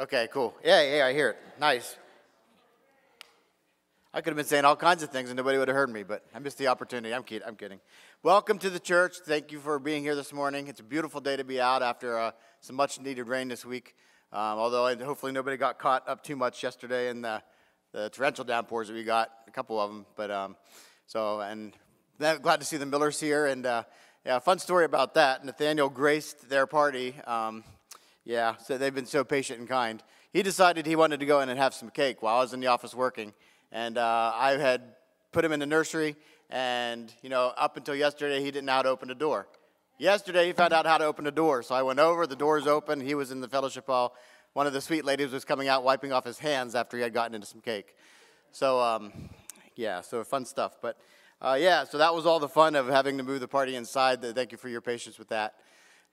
Okay, cool. Yeah, yeah, I hear it. Nice. I could have been saying all kinds of things and nobody would have heard me, but I missed the opportunity. I'm kidding. I'm kidding. Welcome to the church. Thank you for being here this morning. It's a beautiful day to be out after uh, some much needed rain this week. Um, although hopefully nobody got caught up too much yesterday in the, the torrential downpours that we got, a couple of them. But um, so, and glad to see the Millers here. And uh, yeah, fun story about that. Nathaniel graced their party. Um, yeah, so they've been so patient and kind. He decided he wanted to go in and have some cake while I was in the office working. And uh, I had put him in the nursery, and, you know, up until yesterday, he didn't know how to open the door. Yesterday, he found out how to open the door. So I went over, the door's open, he was in the fellowship hall. One of the sweet ladies was coming out, wiping off his hands after he had gotten into some cake. So, um, yeah, so fun stuff. But uh, yeah, so that was all the fun of having to move the party inside. Thank you for your patience with that.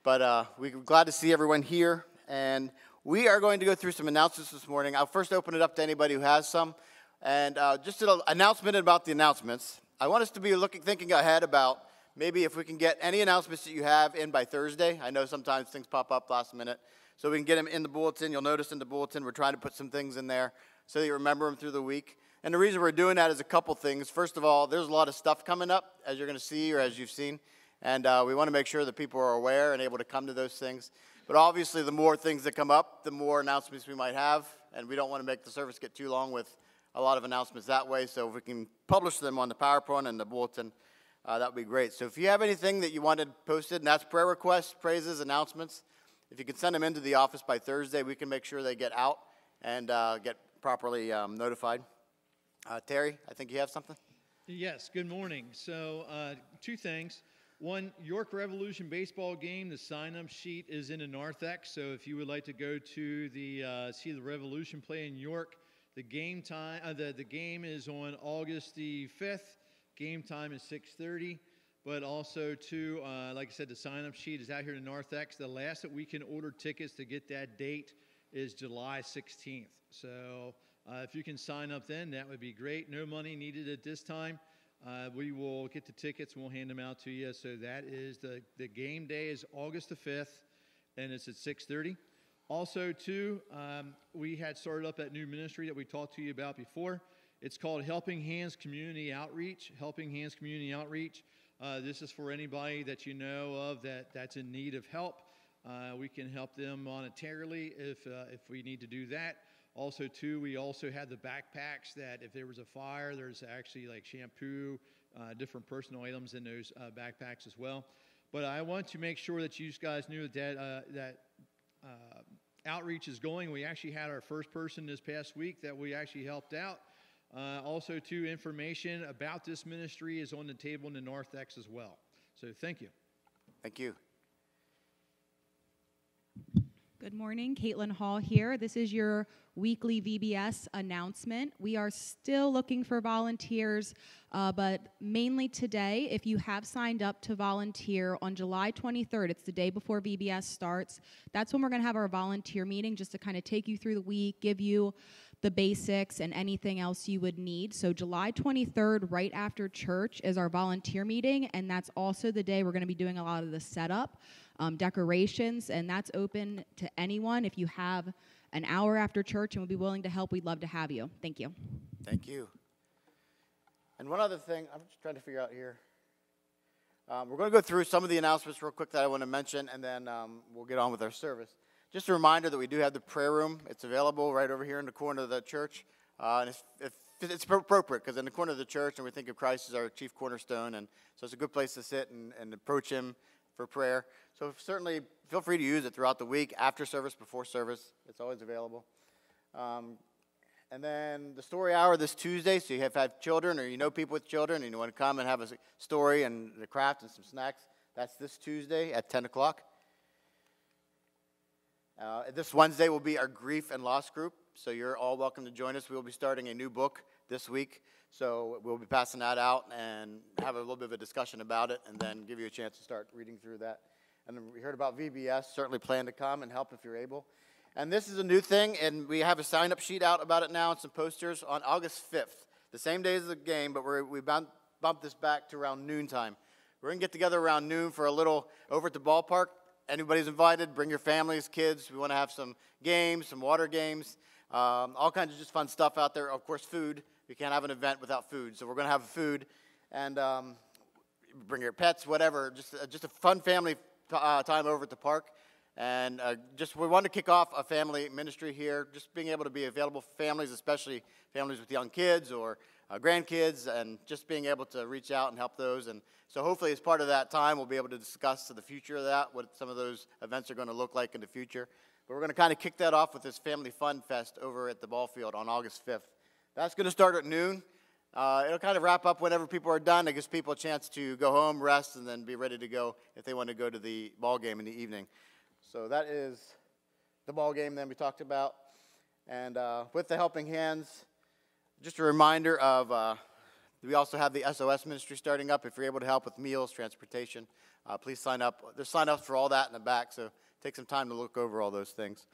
But uh, we're glad to see everyone here. And we are going to go through some announcements this morning. I'll first open it up to anybody who has some. And uh, just an announcement about the announcements. I want us to be looking, thinking ahead about maybe if we can get any announcements that you have in by Thursday. I know sometimes things pop up last minute. So we can get them in the bulletin. You'll notice in the bulletin we're trying to put some things in there so that you remember them through the week. And the reason we're doing that is a couple things. First of all, there's a lot of stuff coming up, as you're going to see or as you've seen. And uh, we want to make sure that people are aware and able to come to those things. But obviously, the more things that come up, the more announcements we might have. And we don't want to make the service get too long with a lot of announcements that way. So if we can publish them on the PowerPoint and the bulletin, uh, that would be great. So if you have anything that you wanted posted, and that's prayer requests, praises, announcements, if you can send them into the office by Thursday, we can make sure they get out and uh, get properly um, notified. Uh, Terry, I think you have something? Yes, good morning. So, uh, two things. One, York Revolution baseball game, the sign up sheet is in a narthex. So, if you would like to go to the uh, see the Revolution play in York, the game time uh, the, the game is on August the 5th. Game time is 6:30. But also, too, uh, like I said, the sign up sheet is out here in the Narthex. The last that we can order tickets to get that date is July 16th. So, uh, if you can sign up then, that would be great. No money needed at this time. Uh, we will get the tickets and we'll hand them out to you. So that is the, the game day is August the 5th, and it's at 6:30. Also, too, um, we had started up that new ministry that we talked to you about before. It's called Helping Hands Community Outreach. Helping Hands Community Outreach. Uh, this is for anybody that you know of that, that's in need of help. Uh, we can help them monetarily if, uh, if we need to do that. Also, too, we also had the backpacks that if there was a fire, there's actually like shampoo, uh, different personal items in those uh, backpacks as well. But I want to make sure that you guys knew that uh, that uh, outreach is going. We actually had our first person this past week that we actually helped out. Uh, also, too, information about this ministry is on the table in the narthex as well. So, thank you. Thank you. Good morning, Caitlin Hall here. This is your weekly VBS announcement. We are still looking for volunteers, uh, but mainly today, if you have signed up to volunteer on July 23rd, it's the day before VBS starts, that's when we're going to have our volunteer meeting just to kind of take you through the week, give you the basics and anything else you would need. So, July 23rd, right after church, is our volunteer meeting, and that's also the day we're going to be doing a lot of the setup, um, decorations, and that's open to anyone. If you have an hour after church and would be willing to help, we'd love to have you. Thank you. Thank you. And one other thing, I'm just trying to figure out here. Um, we're going to go through some of the announcements real quick that I want to mention, and then um, we'll get on with our service. Just a reminder that we do have the prayer room. It's available right over here in the corner of the church. Uh, and it's, it's appropriate because in the corner of the church, and we think of Christ as our chief cornerstone, and so it's a good place to sit and, and approach Him for prayer. So certainly feel free to use it throughout the week, after service, before service. It's always available. Um, and then the story hour this Tuesday. So you have, children or you know people with children and you want to come and have a story and the craft and some snacks. That's this Tuesday at 10 o'clock. Uh, this Wednesday will be our grief and loss group. So you're all welcome to join us. We will be starting a new book this week. So we'll be passing that out and have a little bit of a discussion about it and then give you a chance to start reading through that. And we heard about VBS. Certainly plan to come and help if you're able. And this is a new thing, and we have a sign up sheet out about it now and some posters on August 5th, the same day as the game, but we're, we bumped, bumped this back to around noontime. We're going to get together around noon for a little over at the ballpark. anybody's invited. Bring your families, kids. We want to have some games, some water games, um, all kinds of just fun stuff out there. Of course, food. You can't have an event without food, so we're going to have food, and um, bring your pets, whatever. Just uh, just a fun family uh, time over at the park. And uh, just we want to kick off a family ministry here, just being able to be available for families, especially families with young kids or uh, grandkids, and just being able to reach out and help those. And so, hopefully, as part of that time, we'll be able to discuss the future of that, what some of those events are going to look like in the future. But we're going to kind of kick that off with this Family Fun Fest over at the ball field on August 5th. That's going to start at noon. Uh, it'll kind of wrap up whenever people are done. It gives people a chance to go home, rest, and then be ready to go if they want to go to the ball game in the evening. So that is the ball game that we talked about. And uh, with the helping hands, just a reminder of uh, we also have the SOS ministry starting up. If you're able to help with meals, transportation, uh, please sign up. There's sign ups for all that in the back, so take some time to look over all those things.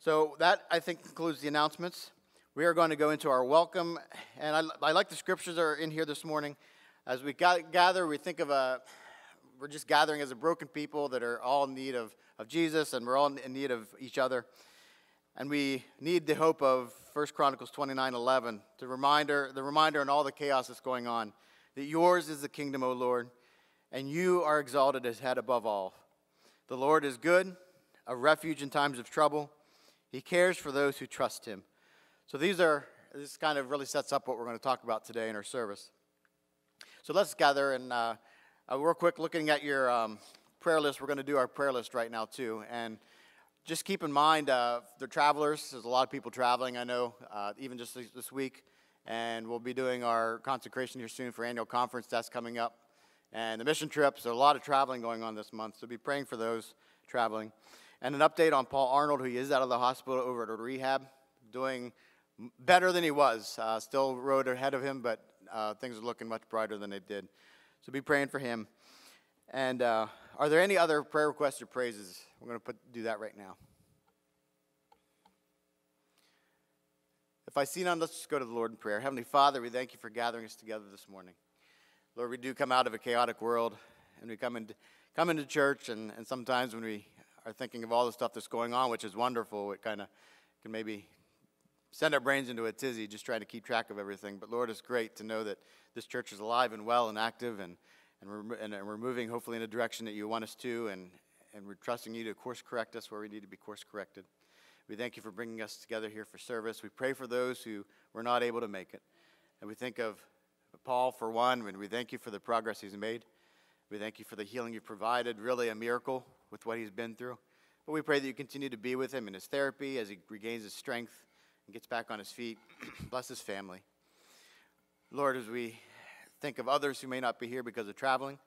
So that I think concludes the announcements. We are going to go into our welcome, and I, I like the scriptures that are in here this morning. As we gather, we think of a we're just gathering as a broken people that are all in need of, of Jesus and we're all in need of each other. And we need the hope of 1 Chronicles 29 11, the reminder, the reminder in all the chaos that's going on that yours is the kingdom, O Lord, and you are exalted as head above all. The Lord is good, a refuge in times of trouble. He cares for those who trust him. So these are, this kind of really sets up what we're going to talk about today in our service. So let's gather and uh, uh, real quick, looking at your um, prayer list, we're going to do our prayer list right now, too. And just keep in mind, uh, the travelers, there's a lot of people traveling, I know, uh, even just this, this week. And we'll be doing our consecration here soon for annual conference. That's coming up. And the mission trips, there's a lot of traveling going on this month. So be praying for those traveling. And an update on Paul Arnold, who is out of the hospital over at a rehab, doing better than he was. Uh, still road ahead of him, but uh, things are looking much brighter than they did. So be praying for him. And uh, are there any other prayer requests or praises? We're going to put, do that right now. If I see none, let's just go to the Lord in prayer. Heavenly Father, we thank you for gathering us together this morning. Lord, we do come out of a chaotic world, and we come into, come into church, and, and sometimes when we are thinking of all the stuff that's going on, which is wonderful, it kind of can maybe send our brains into a tizzy just trying to keep track of everything. But Lord, it's great to know that this church is alive and well and active, and, and, we're, and we're moving hopefully in a direction that you want us to, and, and we're trusting you to course correct us where we need to be course corrected. We thank you for bringing us together here for service. We pray for those who were not able to make it. And we think of Paul for one, and we thank you for the progress he's made. We thank you for the healing you've provided, really a miracle with what he's been through. But we pray that you continue to be with him in his therapy as he regains his strength and gets back on his feet. Bless his family. Lord, as we think of others who may not be here because of traveling,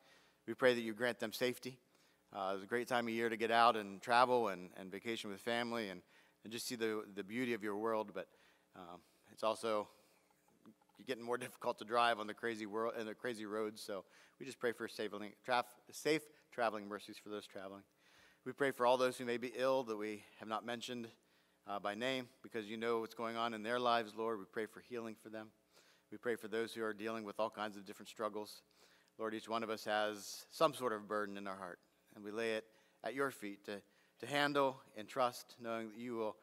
we pray that you grant them safety. Uh, it's a great time of year to get out and travel and, and vacation with family and, and just see the, the beauty of your world. But um, it's also getting more difficult to drive on the crazy world and the crazy roads. So we just pray for traf- safe traveling mercies for those traveling. We pray for all those who may be ill that we have not mentioned uh, by name because you know what's going on in their lives, Lord. We pray for healing for them. We pray for those who are dealing with all kinds of different struggles. Lord, each one of us has some sort of burden in our heart, and we lay it at your feet to, to handle and trust, knowing that you will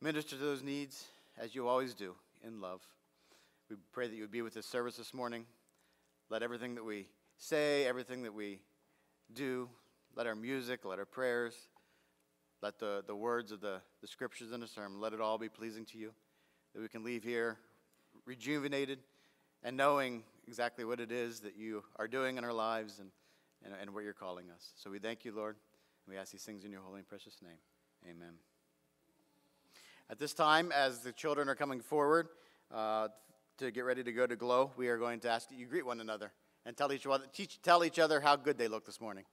minister to those needs as you always do in love. We pray that you would be with this service this morning. Let everything that we say, everything that we do, let our music, let our prayers, let the, the words of the, the scriptures in the sermon, let it all be pleasing to you, that we can leave here rejuvenated and knowing exactly what it is that you are doing in our lives and, and, and what you're calling us. So we thank you, Lord, and we ask these things in your holy and precious name. Amen. At this time, as the children are coming forward uh, to get ready to go to Glow, we are going to ask that you greet one another and tell each other, teach, tell each other how good they look this morning.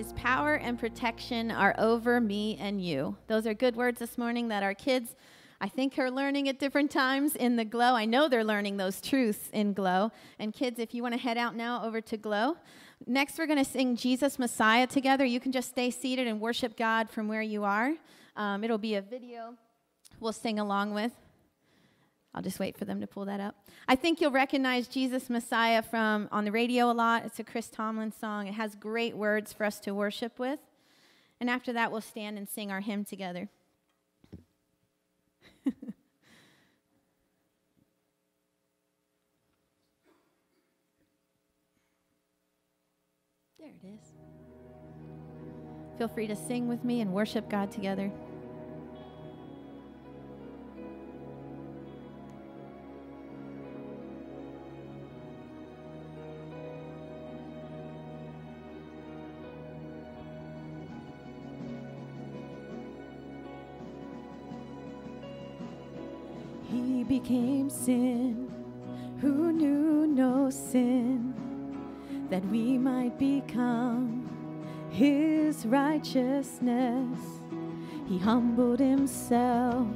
His power and protection are over me and you. Those are good words this morning that our kids, I think, are learning at different times in the Glow. I know they're learning those truths in Glow. And kids, if you want to head out now over to Glow, next we're going to sing Jesus Messiah together. You can just stay seated and worship God from where you are. Um, it'll be a video we'll sing along with. I'll just wait for them to pull that up. I think you'll recognize Jesus Messiah from on the radio a lot. It's a Chris Tomlin song. It has great words for us to worship with. And after that, we'll stand and sing our hymn together. there it is. Feel free to sing with me and worship God together. Became sin who knew no sin, that we might become his righteousness. He humbled himself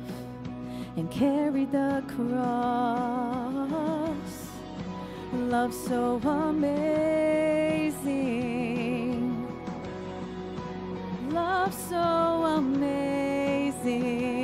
and carried the cross. Love so amazing. Love so amazing.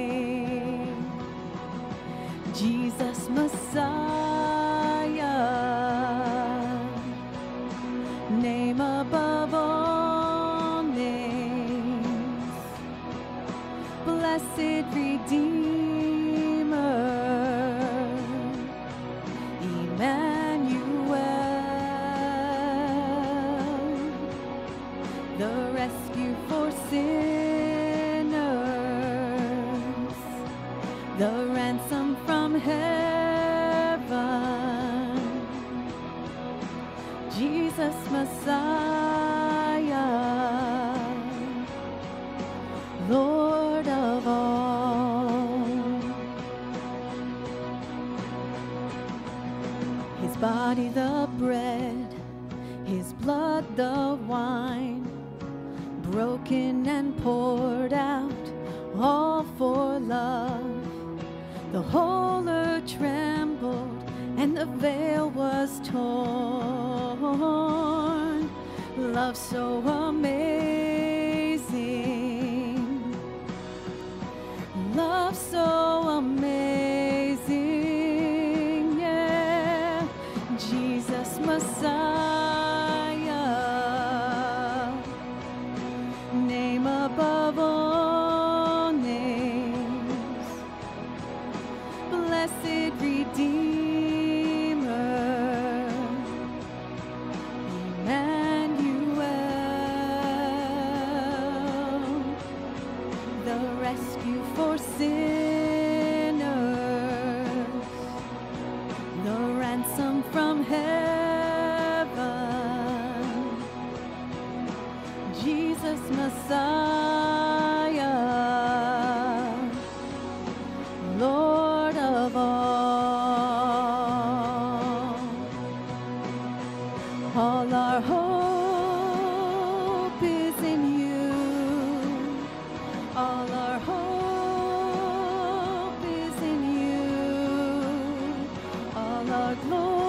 All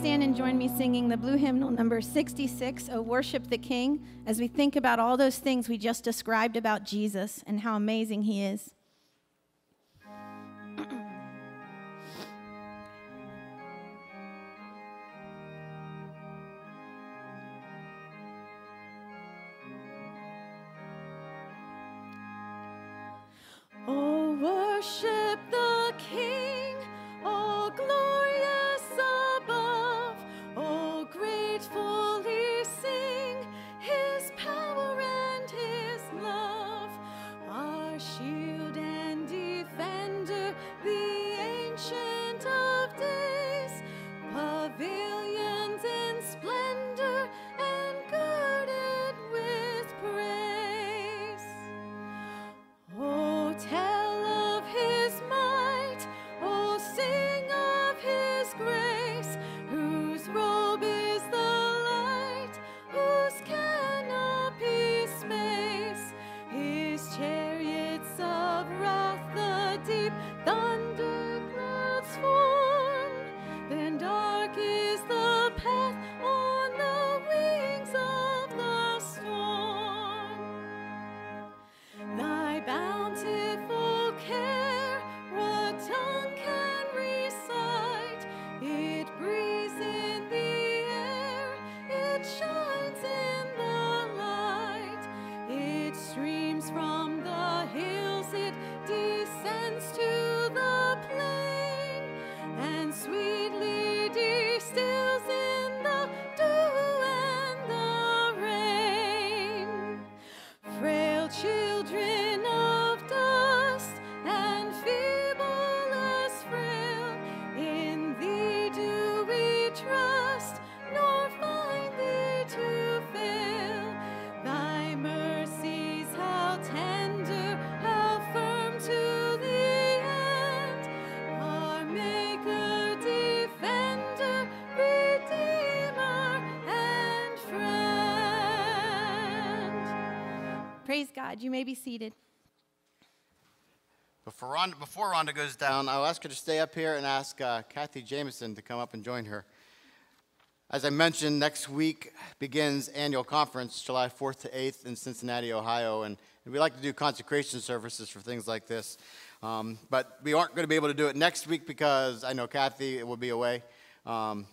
stand and join me singing the blue hymnal number 66, O Worship the King, as we think about all those things we just described about Jesus and how amazing he is. The God. You may be seated. Before Rhonda, before Rhonda goes down, I'll ask her to stay up here and ask uh, Kathy Jameson to come up and join her. As I mentioned, next week begins annual conference, July 4th to 8th in Cincinnati, Ohio, and, we like to do consecration services for things like this. Um, but we aren't going to be able to do it next week because I know Kathy will be away. Um,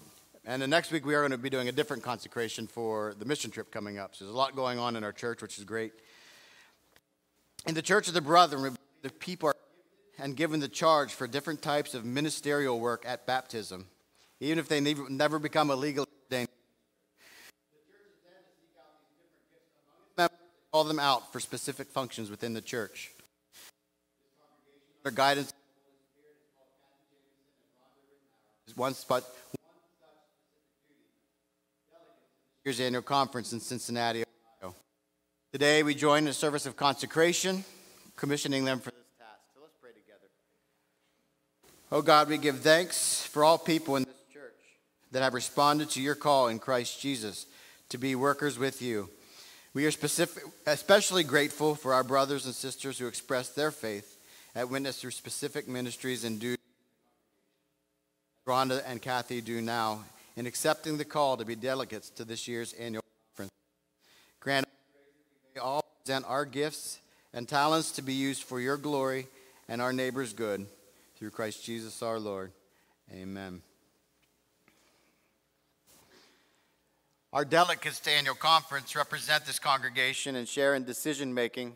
and the next week we are going to be doing a different consecration for the mission trip coming up. So there's a lot going on in our church, which is great. In the Church of the Brethren, the people are and given the charge for different types of ministerial work at baptism, even if they never, become a legal ordained. Call them out for specific functions within the church. Their guidance is one. Year's annual conference in Cincinnati. Today we join in a service of consecration, commissioning them for this task. So let's pray together. Oh God, we give thanks for all people in this church that have responded to your call in Christ Jesus to be workers with you. We are specific, especially grateful for our brothers and sisters who express their faith at witness through specific ministries and duties. Rhonda and Kathy do now in accepting the call to be delegates to this year's annual conference. Grant us grace that we may all present our gifts and talents to be used for your glory and our neighbor's good. Through Christ Jesus our Lord. Amen. Our delegates to annual conference represent this congregation and share in decision making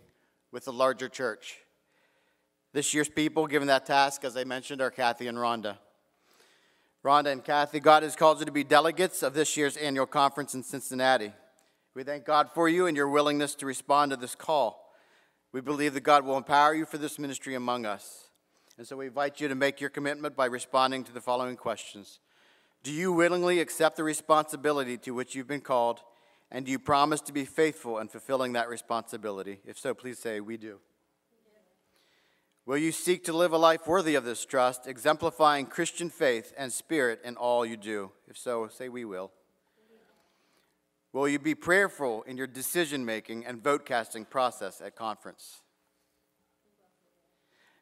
with the larger church. This year's people given that task, as I mentioned, are Kathy and Rhonda. Rhonda and Kathy, God has called you to be delegates of this year's annual conference in Cincinnati. We thank God for you and your willingness to respond to this call. We believe that God will empower you for this ministry among us. And so we invite you to make your commitment by responding to the following questions Do you willingly accept the responsibility to which you've been called? And do you promise to be faithful in fulfilling that responsibility? If so, please say, We do. Will you seek to live a life worthy of this trust, exemplifying Christian faith and spirit in all you do? If so, say, We will. Will you be prayerful in your decision making and vote casting process at conference?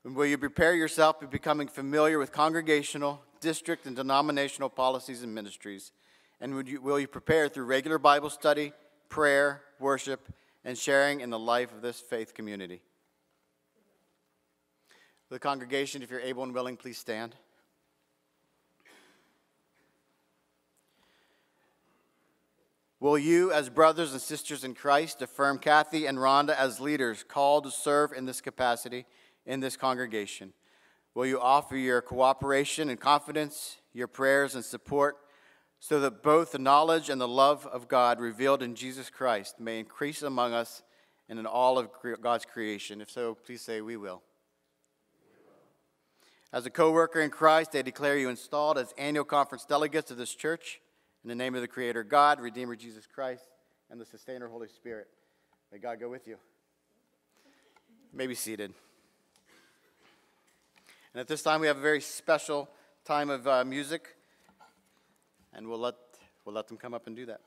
And will you prepare yourself to becoming familiar with congregational, district, and denominational policies and ministries? And you, will you prepare through regular Bible study, prayer, worship, and sharing in the life of this faith community? The congregation, if you're able and willing, please stand. Will you, as brothers and sisters in Christ, affirm Kathy and Rhonda as leaders called to serve in this capacity in this congregation? Will you offer your cooperation and confidence, your prayers and support, so that both the knowledge and the love of God revealed in Jesus Christ may increase among us and in all of God's creation? If so, please say, We will. As a co worker in Christ, I declare you installed as annual conference delegates of this church. In the name of the Creator God, Redeemer Jesus Christ, and the Sustainer Holy Spirit, may God go with you. you may be seated. And at this time, we have a very special time of uh, music, and we'll let, we'll let them come up and do that.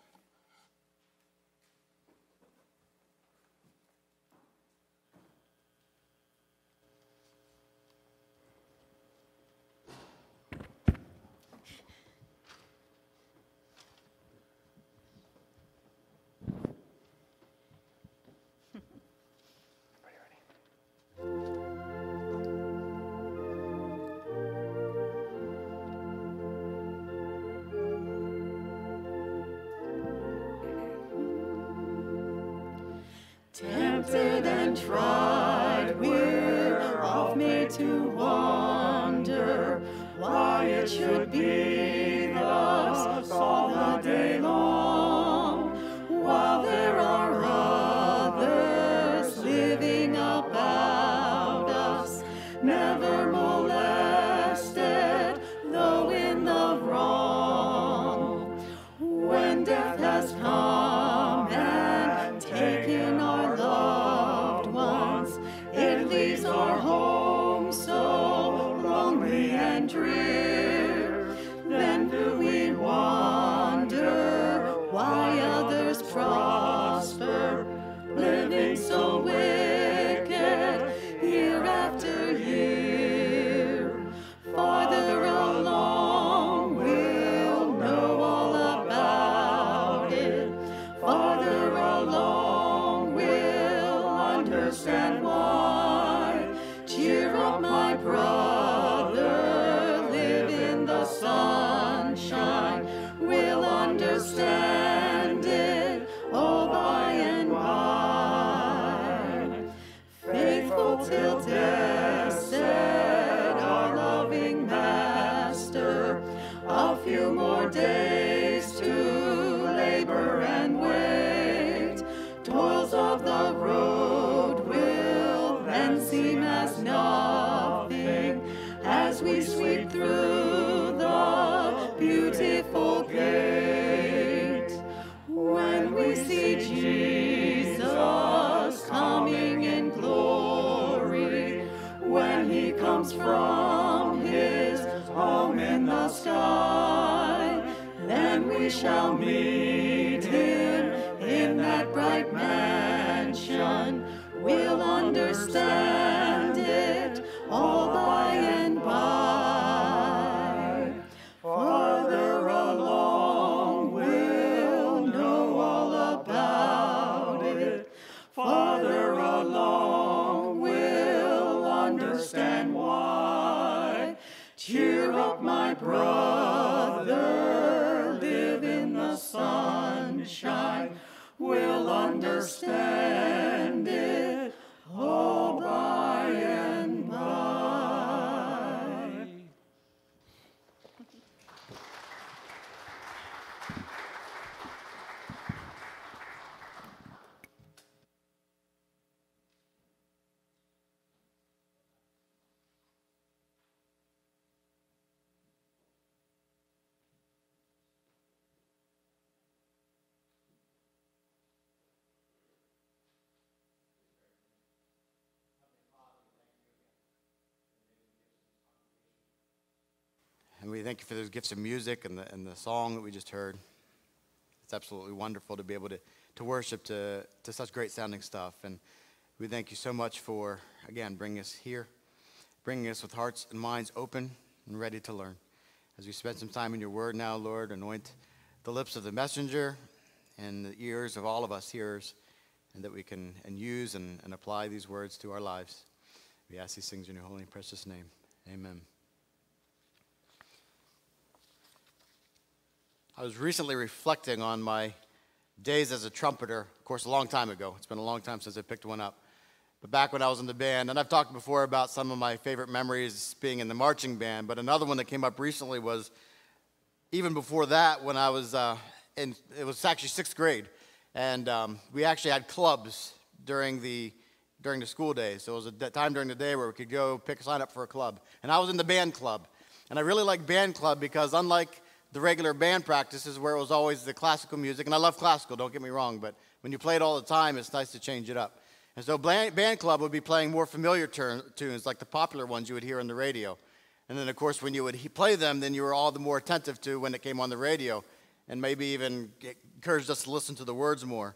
And we thank you for those gifts of music and the, and the song that we just heard. It's absolutely wonderful to be able to, to worship to, to such great sounding stuff. And we thank you so much for, again, bringing us here, bringing us with hearts and minds open and ready to learn. as we spend some time in your word now, Lord, anoint the lips of the messenger and the ears of all of us hearers, and that we can and use and, and apply these words to our lives. We ask these things in your holy and precious name. Amen. I was recently reflecting on my days as a trumpeter, of course, a long time ago. It's been a long time since I picked one up. But back when I was in the band, and I've talked before about some of my favorite memories being in the marching band, but another one that came up recently was even before that when I was uh, in, it was actually sixth grade, and um, we actually had clubs during the during the school day. So it was a time during the day where we could go pick sign up for a club, and I was in the band club, and I really liked band club because unlike the regular band practices where it was always the classical music, and I love classical, don't get me wrong, but when you play it all the time, it's nice to change it up. And so band club would be playing more familiar tunes like the popular ones you would hear on the radio. And then, of course, when you would play them, then you were all the more attentive to when it came on the radio and maybe even encouraged us to listen to the words more.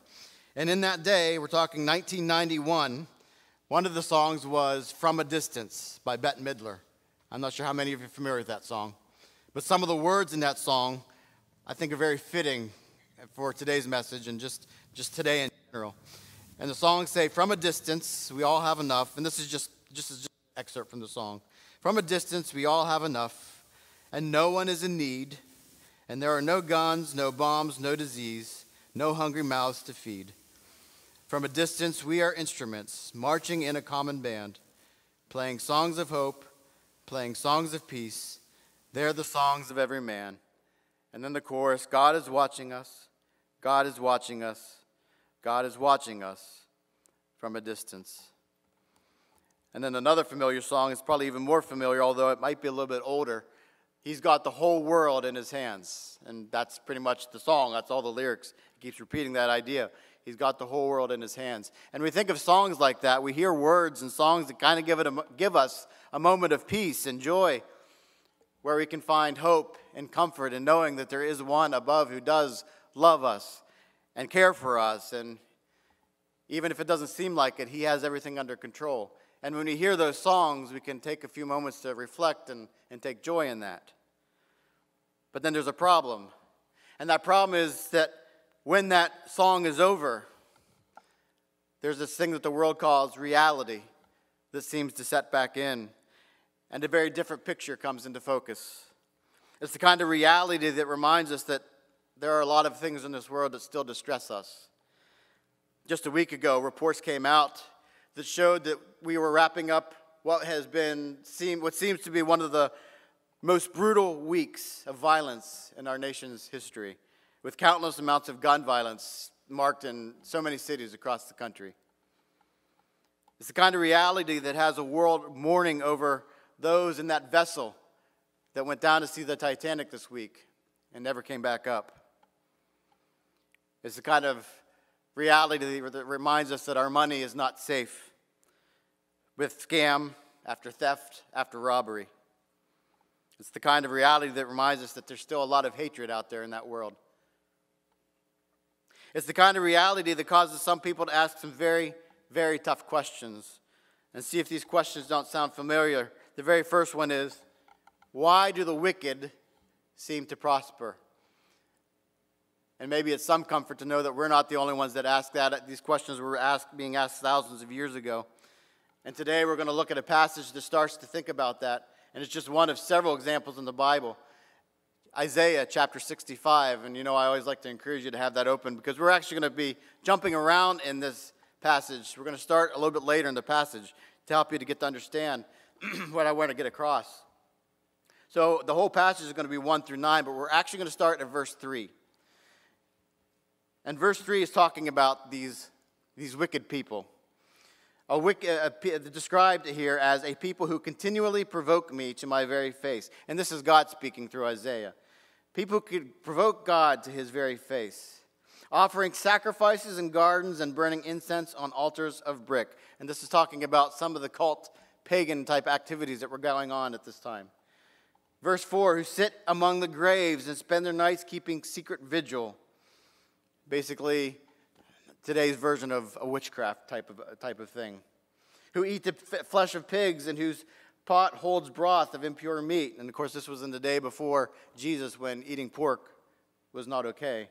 And in that day, we're talking 1991, one of the songs was From a Distance by Bette Midler. I'm not sure how many of you are familiar with that song. But some of the words in that song, I think, are very fitting for today's message and just, just today in general. And the songs say, From a distance, we all have enough. And this is just, just, just an excerpt from the song. From a distance, we all have enough, and no one is in need. And there are no guns, no bombs, no disease, no hungry mouths to feed. From a distance, we are instruments, marching in a common band, playing songs of hope, playing songs of peace they're the songs of every man. And then the chorus God is watching us, God is watching us, God is watching us from a distance. And then another familiar song is probably even more familiar, although it might be a little bit older. He's got the whole world in his hands. And that's pretty much the song. That's all the lyrics. He keeps repeating that idea. He's got the whole world in his hands. And we think of songs like that. We hear words and songs that kind of give, it a, give us a moment of peace and joy where we can find hope and comfort in knowing that there is one above who does love us and care for us. And even if it doesn't seem like it, He has everything under control. And when we hear those songs, we can take a few moments to reflect and, and take joy in that. But then there's a problem. And that problem is that when that song is over, there's this thing that the world calls reality that seems to set back in and a very different picture comes into focus. It's the kind of reality that reminds us that there are a lot of things in this world that still distress us. Just a week ago, reports came out that showed that we were wrapping up what has been what seems to be one of the most brutal weeks of violence in our nation's history, with countless amounts of gun violence marked in so many cities across the country. It's the kind of reality that has a world mourning over those in that vessel that went down to see the Titanic this week and never came back up. It's the kind of reality that reminds us that our money is not safe with scam after theft after robbery. It's the kind of reality that reminds us that there's still a lot of hatred out there in that world. It's the kind of reality that causes some people to ask some very, very tough questions and see if these questions don't sound familiar the very first one is why do the wicked seem to prosper? And maybe it's some comfort to know that we're not the only ones that ask that. These questions were asked, being asked thousands of years ago. And today we're going to look at a passage that starts to think about that. And it's just one of several examples in the Bible. Isaiah chapter 65. And you know, I always like to encourage you to have that open because we're actually going to be jumping around in this passage. We're going to start a little bit later in the passage to help you to get to understand what I want to get across. So the whole passage is going to be 1 through 9, but we're actually going to start at verse 3. And verse 3 is talking about these, these wicked people. A wicked, a, described here as a people who continually provoke me to my very face. And this is God speaking through Isaiah. People could provoke God to his very face, offering sacrifices in gardens and burning incense on altars of brick. And this is talking about some of the cult pagan type activities that were going on at this time. Verse 4 who sit among the graves and spend their nights keeping secret vigil. Basically, today's version of a witchcraft type of, type of thing. Who eat the flesh of pigs and whose pot holds broth of impure meat. And of course, this was in the day before Jesus when eating pork was not okay.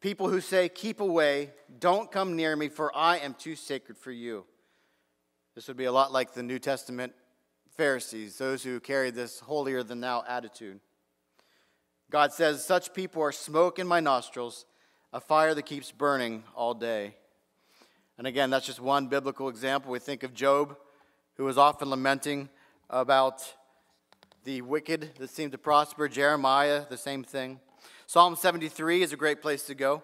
People who say, Keep away, don't come near me, for I am too sacred for you. This would be a lot like the New Testament Pharisees, those who carried this holier than thou attitude. God says, Such people are smoke in my nostrils, a fire that keeps burning all day. And again, that's just one biblical example. We think of Job, who was often lamenting about the wicked that seemed to prosper. Jeremiah, the same thing. Psalm 73 is a great place to go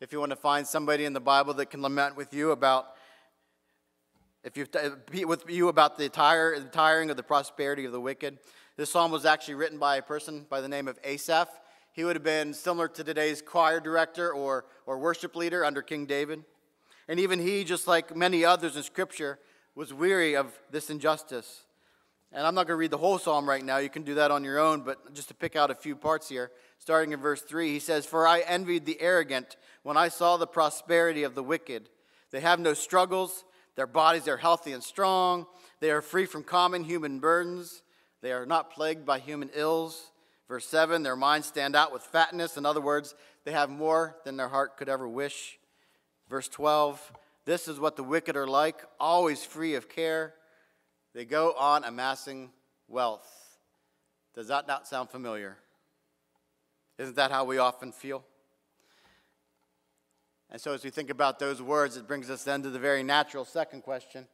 if you want to find somebody in the Bible that can lament with you about if you with you about the, tire, the tiring of the prosperity of the wicked. This psalm was actually written by a person by the name of Asaph. He would have been similar to today's choir director or, or worship leader under King David. And even he, just like many others in Scripture, was weary of this injustice. And I'm not going to read the whole psalm right now. You can do that on your own, but just to pick out a few parts here, starting in verse 3, he says, For I envied the arrogant when I saw the prosperity of the wicked. They have no struggles, their bodies are healthy and strong, they are free from common human burdens, they are not plagued by human ills. Verse 7, their minds stand out with fatness. In other words, they have more than their heart could ever wish. Verse 12, this is what the wicked are like, always free of care. They go on amassing wealth. Does that not sound familiar? Isn't that how we often feel? And so, as we think about those words, it brings us then to the very natural second question.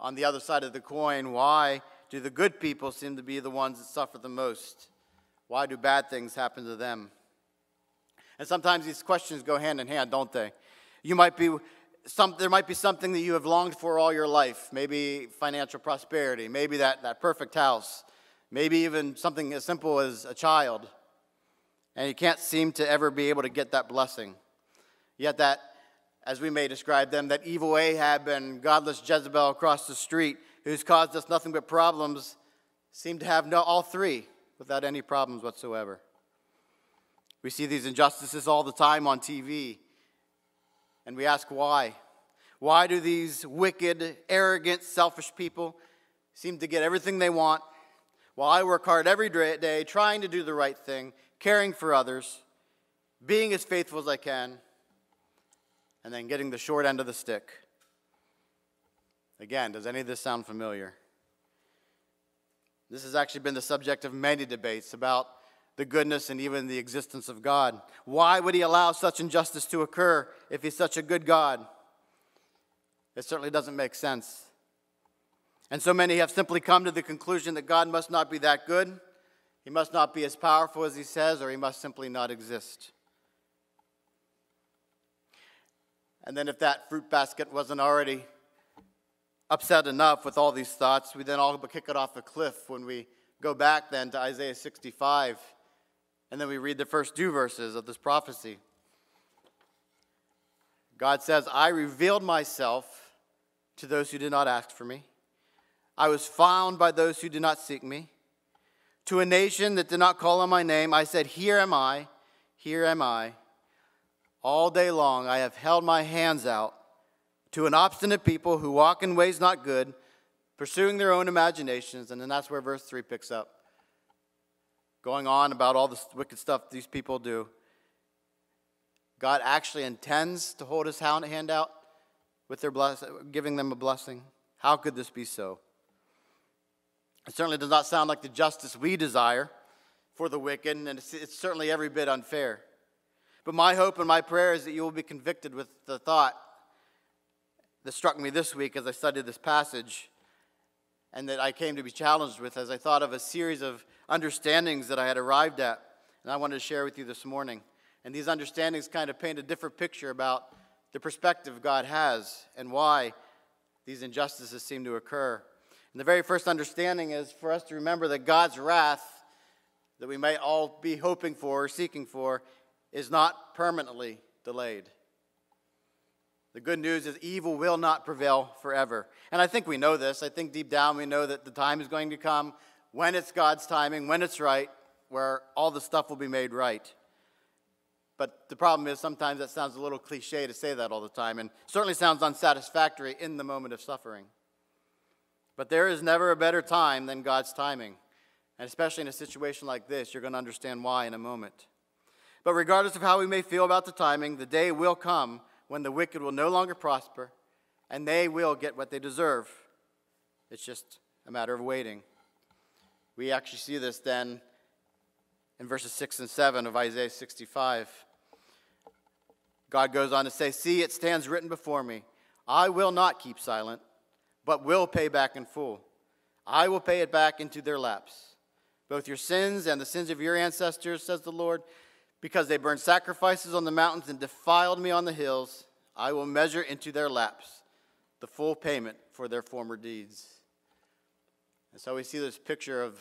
On the other side of the coin, why do the good people seem to be the ones that suffer the most? Why do bad things happen to them? And sometimes these questions go hand in hand, don't they? You might be some, there might be something that you have longed for all your life, maybe financial prosperity, maybe that, that perfect house, maybe even something as simple as a child. And you can't seem to ever be able to get that blessing. Yet, that, as we may describe them, that evil Ahab and godless Jezebel across the street, who's caused us nothing but problems, seem to have no, all three without any problems whatsoever. We see these injustices all the time on TV and we ask why. Why do these wicked, arrogant, selfish people seem to get everything they want while I work hard every day trying to do the right thing, caring for others, being as faithful as I can, and then getting the short end of the stick? Again, does any of this sound familiar? This has actually been the subject of many debates about the goodness and even the existence of God. Why would he allow such injustice to occur if he's such a good God? It certainly doesn't make sense. And so many have simply come to the conclusion that God must not be that good, he must not be as powerful as he says, or he must simply not exist. And then, if that fruit basket wasn't already upset enough with all these thoughts, we then all kick it off a cliff when we go back then to Isaiah 65 and then we read the first two verses of this prophecy. God says, I revealed myself to those who did not ask for me. I was found by those who did not seek me. To a nation that did not call on my name, I said, Here am I, here am I. All day long I have held my hands out to an obstinate people who walk in ways not good, pursuing their own imaginations. And then that's where verse 3 picks up going on about all the wicked stuff these people do. God actually intends to hold his hand out with their bless, giving them a blessing. How could this be so? It certainly does not sound like the justice we desire for the wicked, and it's, it's certainly every bit unfair. But my hope and my prayer is that you will be convicted with the thought that struck me this week as I studied this passage and that I came to be challenged with as I thought of a series of understandings that I had arrived at, and I wanted to share with you this morning. And these understandings kind of paint a different picture about the perspective God has and why these injustices seem to occur. And the very first understanding is for us to remember that God's wrath, that we may all be hoping for or seeking for, is not permanently delayed. The good news is evil will not prevail forever. And I think we know this. I think deep down we know that the time is going to come when it's God's timing, when it's right, where all the stuff will be made right. But the problem is sometimes that sounds a little cliche to say that all the time, and certainly sounds unsatisfactory in the moment of suffering. But there is never a better time than God's timing. And especially in a situation like this, you're going to understand why in a moment. But regardless of how we may feel about the timing, the day will come when the wicked will no longer prosper and they will get what they deserve. It's just a matter of waiting. We actually see this then in verses 6 and 7 of Isaiah 65. God goes on to say, See, it stands written before me. I will not keep silent, but will pay back in full. I will pay it back into their laps. Both your sins and the sins of your ancestors, says the Lord, because they burned sacrifices on the mountains and defiled me on the hills, I will measure into their laps the full payment for their former deeds. And so we see this picture of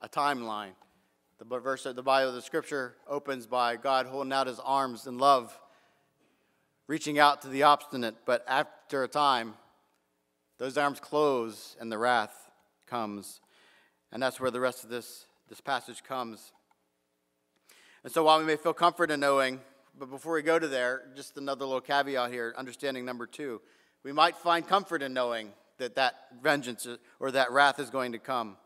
a timeline. The verse of the Bible, the scripture opens by God holding out his arms in love, reaching out to the obstinate, but after a time, those arms close and the wrath comes. And that's where the rest of this, this passage comes. And so while we may feel comfort in knowing, but before we go to there, just another little caveat here, understanding number two. We might find comfort in knowing that that vengeance or that wrath is going to come.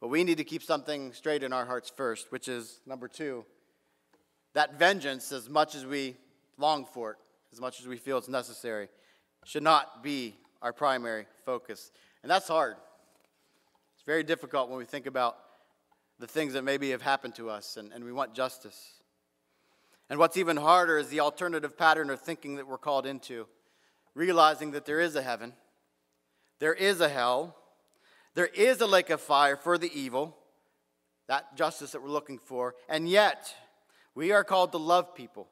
But we need to keep something straight in our hearts first, which is number two that vengeance, as much as we long for it, as much as we feel it's necessary, should not be our primary focus. And that's hard. It's very difficult when we think about the things that maybe have happened to us and, and we want justice. And what's even harder is the alternative pattern of thinking that we're called into realizing that there is a heaven, there is a hell, there is a lake of fire for the evil, that justice that we're looking for, and yet we are called to love people.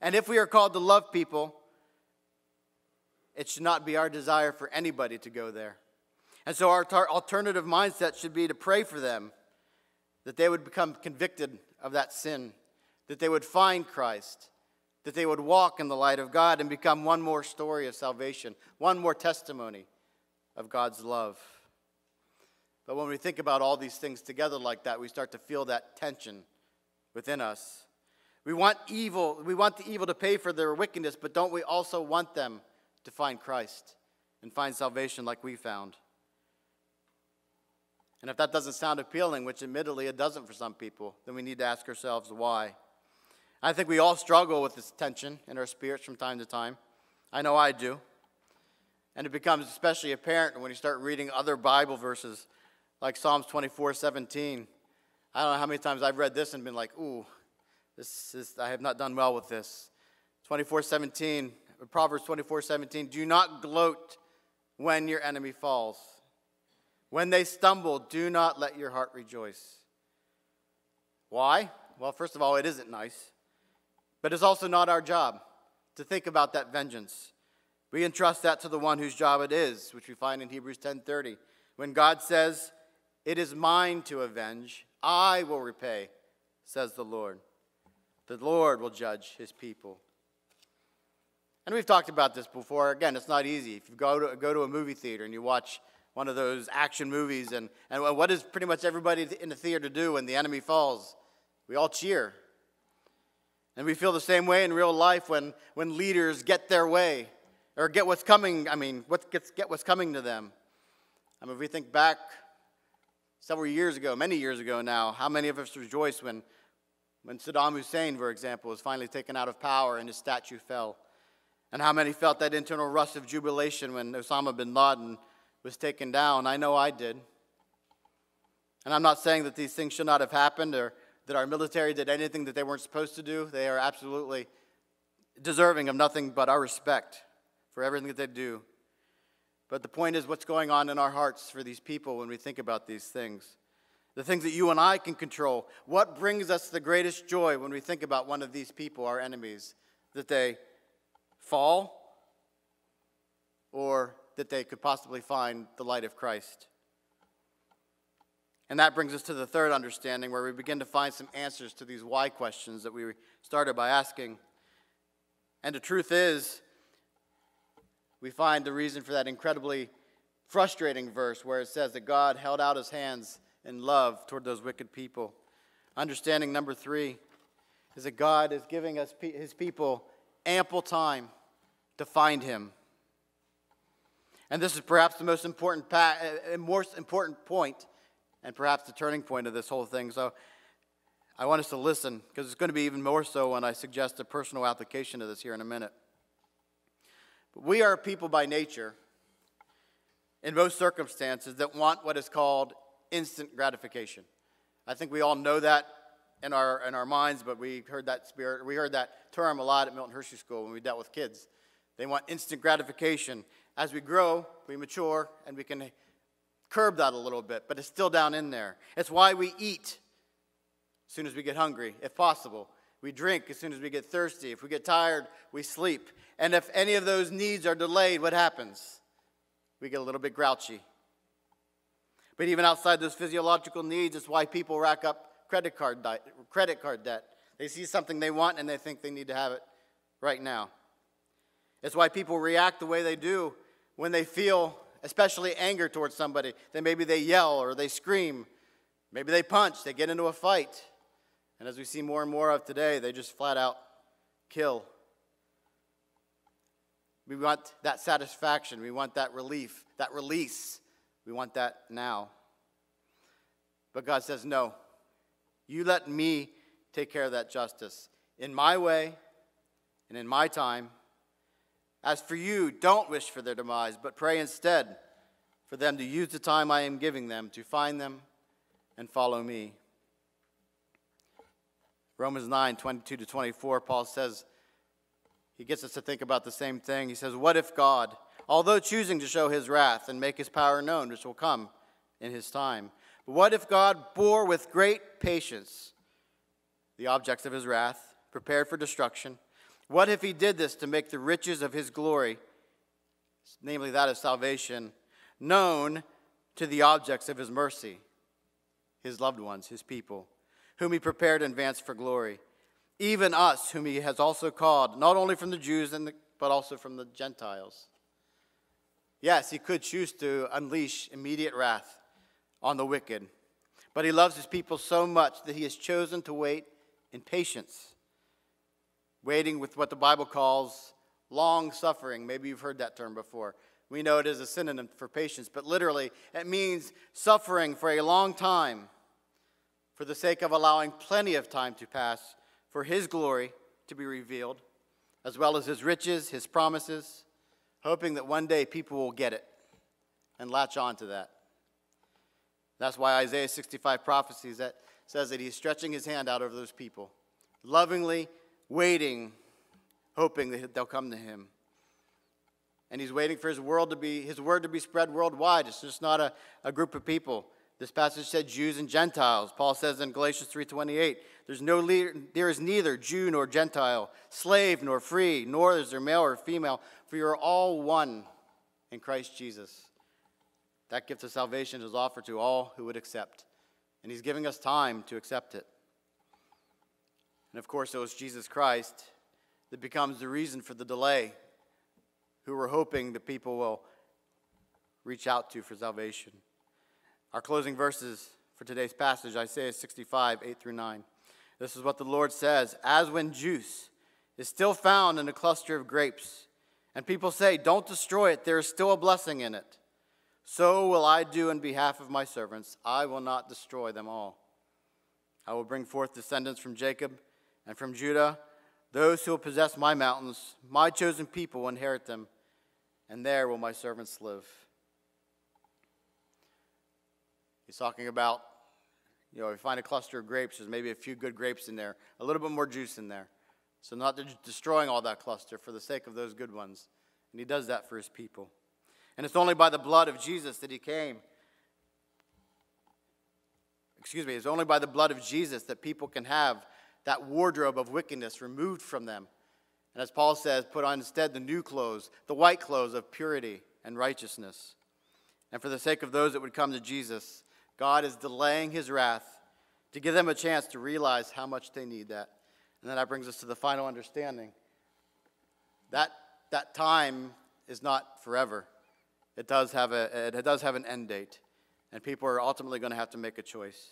And if we are called to love people, it should not be our desire for anybody to go there. And so our tar- alternative mindset should be to pray for them, that they would become convicted of that sin, that they would find Christ, that they would walk in the light of God and become one more story of salvation, one more testimony of God's love. But when we think about all these things together like that, we start to feel that tension within us. We want evil, we want the evil to pay for their wickedness, but don't we also want them to find Christ and find salvation like we found? And if that doesn't sound appealing, which admittedly it doesn't for some people, then we need to ask ourselves why. I think we all struggle with this tension in our spirits from time to time. I know I do. And it becomes especially apparent when you start reading other Bible verses like Psalms 24 17. I don't know how many times I've read this and been like, ooh, this is, I have not done well with this. 24 17, Proverbs 24 17, do not gloat when your enemy falls. When they stumble, do not let your heart rejoice. Why? Well, first of all, it isn't nice. But it's also not our job to think about that vengeance. We entrust that to the one whose job it is, which we find in Hebrews 10:30. When God says, "It is mine to avenge; I will repay," says the Lord. The Lord will judge his people. And we've talked about this before. Again, it's not easy. If you go to, go to a movie theater and you watch one of those action movies, and, and what does pretty much everybody in the theater do when the enemy falls? We all cheer. And we feel the same way in real life when, when leaders get their way or get what's coming, I mean, what gets, get what's coming to them. I mean, if we think back several years ago, many years ago now, how many of us rejoiced when, when Saddam Hussein, for example, was finally taken out of power and his statue fell? And how many felt that internal rush of jubilation when Osama bin Laden was taken down? I know I did. And I'm not saying that these things should not have happened or that our military did anything that they weren't supposed to do. They are absolutely deserving of nothing but our respect for everything that they do. But the point is what's going on in our hearts for these people when we think about these things. The things that you and I can control. What brings us the greatest joy when we think about one of these people, our enemies? That they fall or that they could possibly find the light of Christ? And that brings us to the third understanding where we begin to find some answers to these why questions that we started by asking. And the truth is, we find the reason for that incredibly frustrating verse where it says that God held out his hands in love toward those wicked people. Understanding number three is that God is giving us his people ample time to find him. And this is perhaps the most important, pa- uh, most important point and perhaps the turning point of this whole thing. So I want us to listen because it's going to be even more so when I suggest a personal application of this here in a minute. But we are people by nature, in most circumstances, that want what is called instant gratification. I think we all know that in our, in our minds, but we heard that spirit, we heard that term a lot at Milton Hershey School when we dealt with kids. They want instant gratification. As we grow, we mature, and we can curb that a little bit, but it's still down in there. It's why we eat as soon as we get hungry, if possible. We drink as soon as we get thirsty. If we get tired, we sleep. And if any of those needs are delayed, what happens? We get a little bit grouchy. But even outside those physiological needs, it's why people rack up credit card, di- credit card debt. They see something they want and they think they need to have it right now. It's why people react the way they do when they feel especially anger towards somebody. Then maybe they yell or they scream. Maybe they punch, they get into a fight. And as we see more and more of today, they just flat out kill. We want that satisfaction. We want that relief, that release. We want that now. But God says, no. You let me take care of that justice in my way and in my time. As for you, don't wish for their demise, but pray instead for them to use the time I am giving them to find them and follow me. Romans 9 22 to 24, Paul says, he gets us to think about the same thing. He says, What if God, although choosing to show his wrath and make his power known, which will come in his time, but what if God bore with great patience the objects of his wrath, prepared for destruction? What if he did this to make the riches of his glory, namely that of salvation, known to the objects of his mercy, his loved ones, his people, whom he prepared in advance for glory? Even us, whom he has also called, not only from the Jews, the, but also from the Gentiles. Yes, he could choose to unleash immediate wrath on the wicked, but he loves his people so much that he has chosen to wait in patience waiting with what the Bible calls long suffering. Maybe you've heard that term before. We know it is a synonym for patience, but literally it means suffering for a long time for the sake of allowing plenty of time to pass for His glory to be revealed, as well as His riches, His promises, hoping that one day people will get it and latch on to that. That's why Isaiah 65 prophecies that says that He's stretching His hand out over those people, lovingly waiting, hoping that they'll come to him. And he's waiting for his world to be his word to be spread worldwide. It's just not a, a group of people. This passage said Jews and Gentiles. Paul says in Galatians 3:28, there's no leader, there is neither Jew nor Gentile, slave nor free, nor is there male or female, for you are all one in Christ Jesus. That gift of salvation is offered to all who would accept. And he's giving us time to accept it. And of course, it was Jesus Christ that becomes the reason for the delay, who we're hoping the people will reach out to for salvation. Our closing verses for today's passage Isaiah 65, 8 through 9. This is what the Lord says As when juice is still found in a cluster of grapes, and people say, Don't destroy it, there is still a blessing in it. So will I do in behalf of my servants. I will not destroy them all. I will bring forth descendants from Jacob and from Judah, those who will possess my mountains, my chosen people will inherit them, and there will my servants live. He's talking about, you know, if you find a cluster of grapes, there's maybe a few good grapes in there, a little bit more juice in there. So, not destroying all that cluster for the sake of those good ones. And he does that for his people. And it's only by the blood of Jesus that he came. Excuse me, it's only by the blood of Jesus that people can have that wardrobe of wickedness removed from them. And as Paul says, put on instead the new clothes, the white clothes of purity and righteousness. And for the sake of those that would come to Jesus, God is delaying his wrath to give them a chance to realize how much they need that. And then that brings us to the final understanding. That, that time is not forever. It does, have a, it does have an end date. And people are ultimately going to have to make a choice.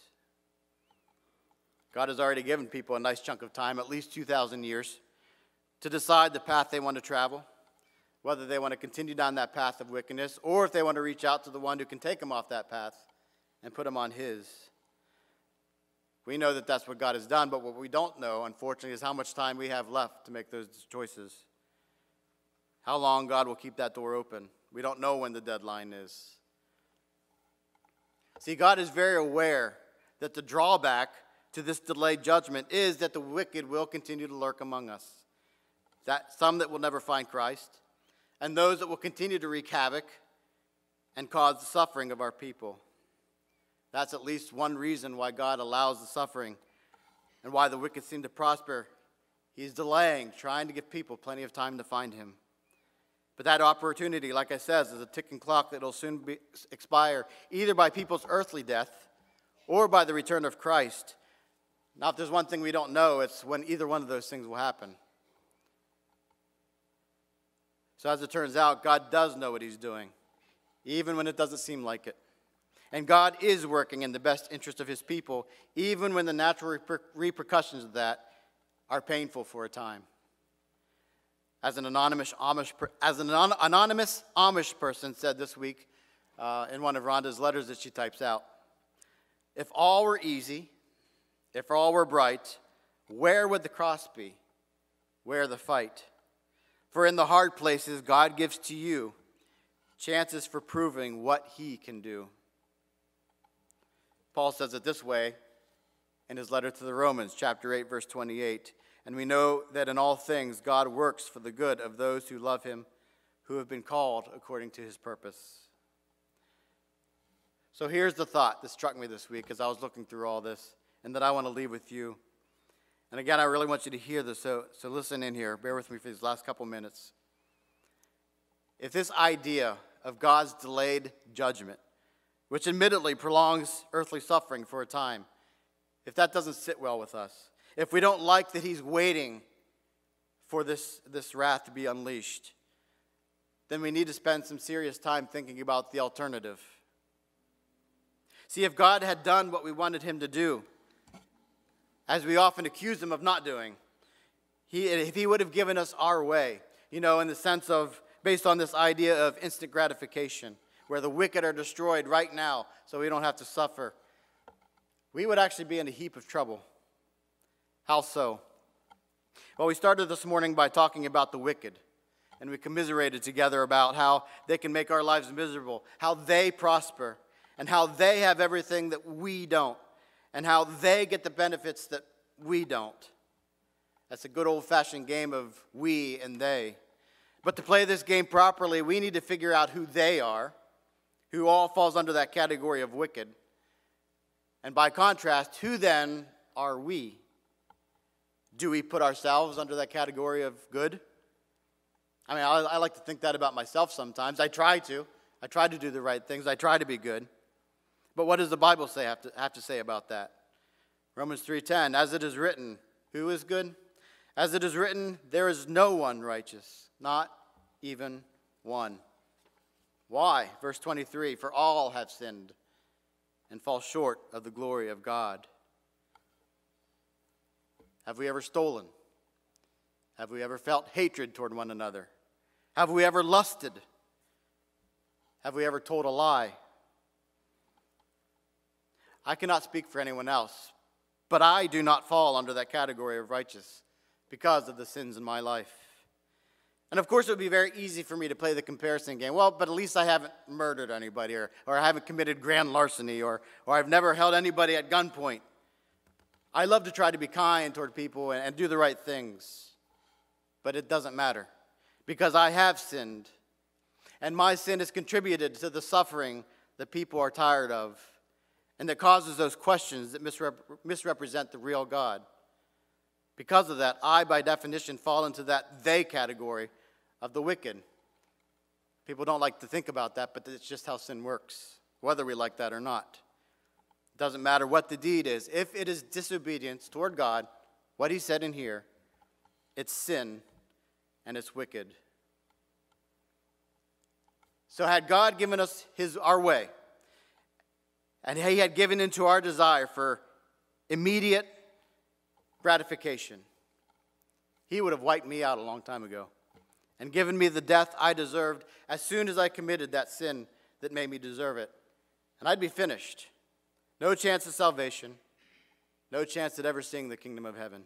God has already given people a nice chunk of time, at least 2,000 years, to decide the path they want to travel. whether they want to continue down that path of wickedness or if they want to reach out to the one who can take them off that path and put them on his. We know that that's what God has done, but what we don't know, unfortunately, is how much time we have left to make those choices. How long God will keep that door open. We don't know when the deadline is. See, God is very aware that the drawback to this delayed judgment is that the wicked will continue to lurk among us. That some that will never find Christ, and those that will continue to wreak havoc and cause the suffering of our people. That's at least one reason why God allows the suffering and why the wicked seem to prosper. He's delaying, trying to give people plenty of time to find him. But that opportunity, like I said, is a ticking clock that will soon be, expire, either by people's earthly death or by the return of Christ. Now, if there's one thing we don't know, it's when either one of those things will happen. So, as it turns out, God does know what He's doing, even when it doesn't seem like it. And God is working in the best interest of His people, even when the natural reper- repercussions of that are painful for a time. As an anonymous Amish, as an anonymous Amish person said this week uh, in one of Rhonda's letters that she types out, if all were easy, if all were bright, where would the cross be? Where the fight? For in the hard places, God gives to you chances for proving what He can do. Paul says it this way in his letter to the Romans, chapter 8, verse 28. And we know that in all things God works for the good of those who love Him, who have been called according to His purpose. So here's the thought that struck me this week as I was looking through all this, and that I want to leave with you. And again, I really want you to hear this, so, so listen in here. Bear with me for these last couple minutes. If this idea of God's delayed judgment, which admittedly prolongs earthly suffering for a time, if that doesn't sit well with us, if we don't like that He's waiting for this, this wrath to be unleashed, then we need to spend some serious time thinking about the alternative. See, if God had done what we wanted Him to do, as we often accuse him of not doing. He, if he would have given us our way, you know, in the sense of based on this idea of instant gratification, where the wicked are destroyed right now so we don't have to suffer, we would actually be in a heap of trouble. How so? Well, we started this morning by talking about the wicked, and we commiserated together about how they can make our lives miserable, how they prosper, and how they have everything that we don't and how they get the benefits that we don't. That's a good old fashioned game of we and they. But to play this game properly, we need to figure out who they are, who all falls under that category of wicked. And by contrast, who then are we? Do we put ourselves under that category of good? I mean, I, I, like to think that about myself sometimes. I try to. I try to do the right things. I try to be good. But what does the Bible say have to, have to say about that? Romans 3:10, as it is written, who is good? As it is written, there is no one righteous, not even one. Why? Verse 23, for all have sinned and fall short of the glory of God. Have we ever stolen? Have we ever felt hatred toward one another? Have we ever lusted? Have we ever told a lie? I cannot speak for anyone else, but I do not fall under that category of righteous because of the sins in my life. And of course, it would be very easy for me to play the comparison game. Well, but at least I haven't murdered anybody, or, or I haven't committed grand larceny, or, or I've never held anybody at gunpoint. I love to try to be kind toward people and, and do the right things, but it doesn't matter because I have sinned. And my sin has contributed to the suffering that people are tired of and that causes those questions that misrep- misrepresent the real God. Because of that, I, by definition, fall into that they category of the wicked. People don't like to think about that, but it's just how sin works, whether we like that or not. It doesn't matter what the deed is. If it is disobedience toward God, what he said in here, it's sin and it's wicked. So, had God given us his, our way, and he had given into our desire for immediate gratification, he would have wiped me out a long time ago. and given me the death I deserved as soon as I committed that sin that made me deserve it. And I'd be finished. No chance of salvation, no chance at ever seeing the kingdom of heaven.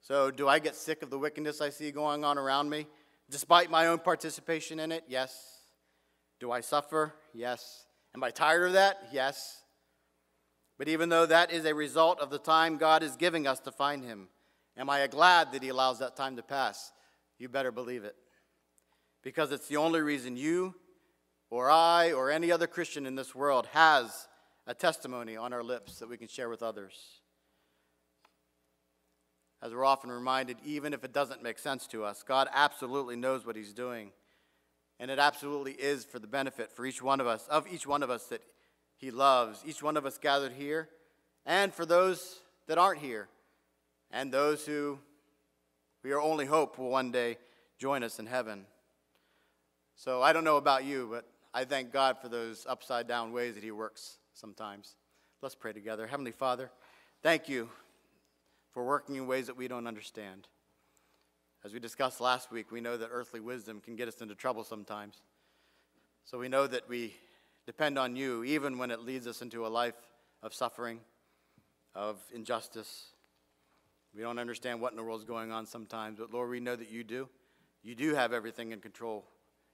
So, do I get sick of the wickedness I see going on around me, despite my own participation in it? Yes. Do I suffer? Yes. Am I tired of that? Yes. But even though that is a result of the time God is giving us to find Him, am I glad that He allows that time to pass? You better believe it. Because it's the only reason you or I or any other Christian in this world has a testimony on our lips that we can share with others. As we're often reminded, even if it doesn't make sense to us, God absolutely knows what He's doing. And it absolutely is for the benefit for each one of us, of each one of us that He loves, each one of us gathered here, and for those that aren't here, and those who we are only hope will one day join us in heaven. So I don't know about you, but I thank God for those upside down ways that He works sometimes. Let's pray together. Heavenly Father, thank you for working in ways that we don't understand. As we discussed last week, we know that earthly wisdom can get us into trouble sometimes. So we know that we depend on you, even when it leads us into a life of suffering, of injustice. We don't understand what in the world is going on sometimes, but Lord, we know that you do. You do have everything in control.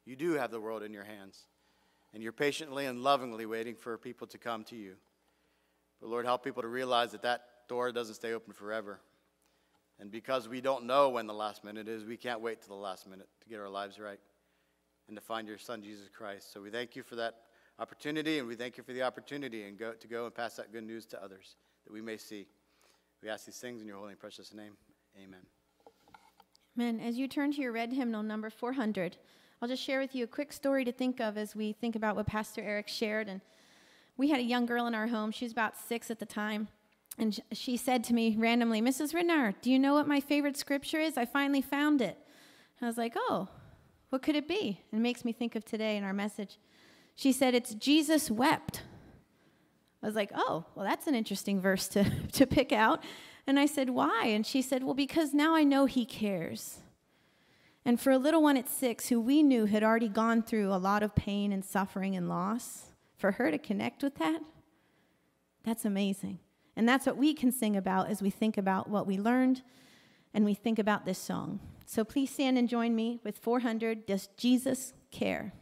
You do have the world in your hands. And you're patiently and lovingly waiting for people to come to you. But Lord, help people to realize that that door doesn't stay open forever. And because we don't know when the last minute is, we can't wait till the last minute to get our lives right and to find your Son, Jesus Christ. So we thank you for that opportunity, and we thank you for the opportunity and go, to go and pass that good news to others that we may see. We ask these things in your holy and precious name. Amen. Amen. As you turn to your red hymnal, number 400, I'll just share with you a quick story to think of as we think about what Pastor Eric shared. And we had a young girl in our home. She was about six at the time. And she said to me randomly, Mrs. Ridnar, do you know what my favorite scripture is? I finally found it. I was like, oh, what could it be? And it makes me think of today in our message. She said, it's Jesus wept. I was like, oh, well, that's an interesting verse to, to pick out. And I said, why? And she said, well, because now I know he cares. And for a little one at six who we knew had already gone through a lot of pain and suffering and loss, for her to connect with that, that's amazing. And that's what we can sing about as we think about what we learned and we think about this song. So please stand and join me with 400 Does Jesus Care?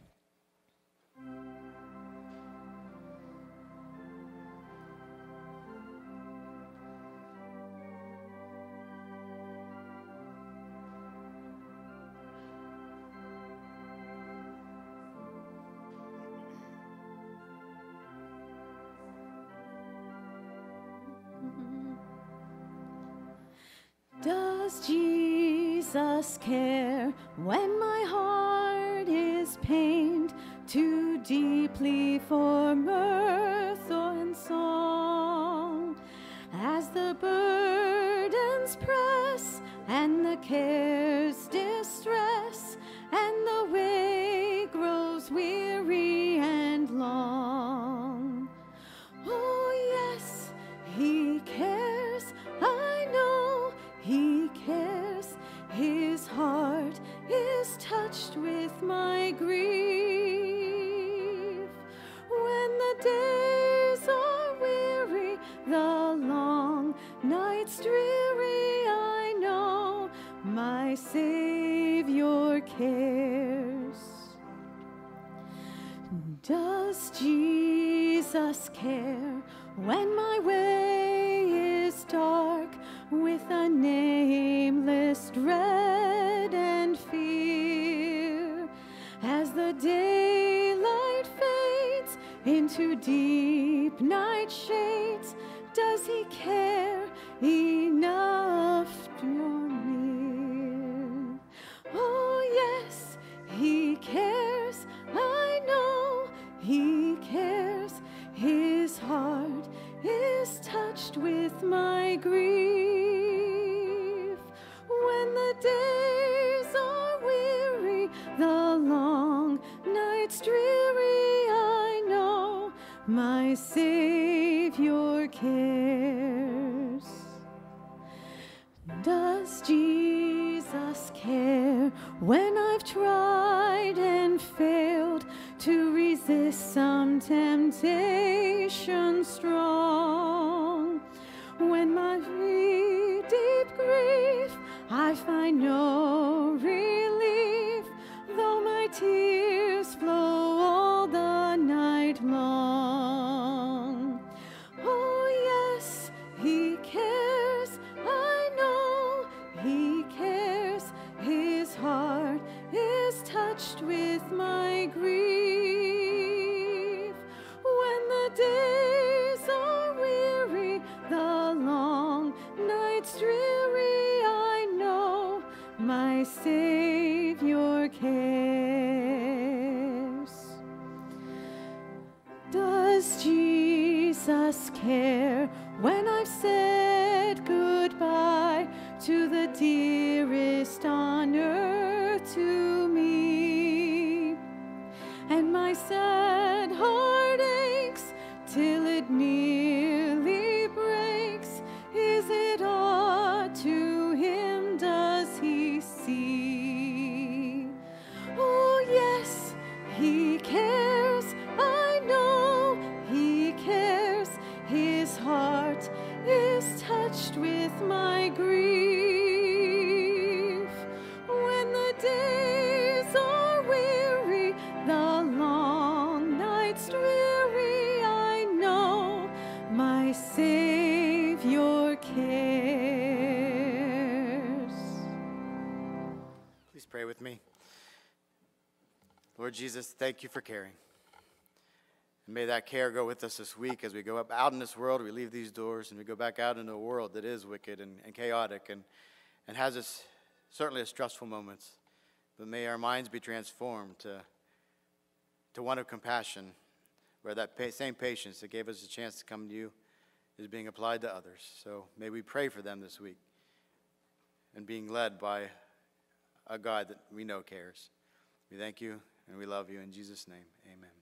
Care when my heart is pained too deeply for mirth or song? As the burdens press and the cares distress Jesus care when my way is dark with a nameless dread and fear? As the daylight fades into deep night shades, does he care Jesus, thank you for caring. And may that care go with us this week as we go up out in this world, we leave these doors, and we go back out into a world that is wicked and, and chaotic and, and has its certainly its stressful moments. But may our minds be transformed to, to one of compassion, where that pa- same patience that gave us a chance to come to you is being applied to others. So may we pray for them this week and being led by a God that we know cares. We thank you and we love you. In Jesus' name, amen.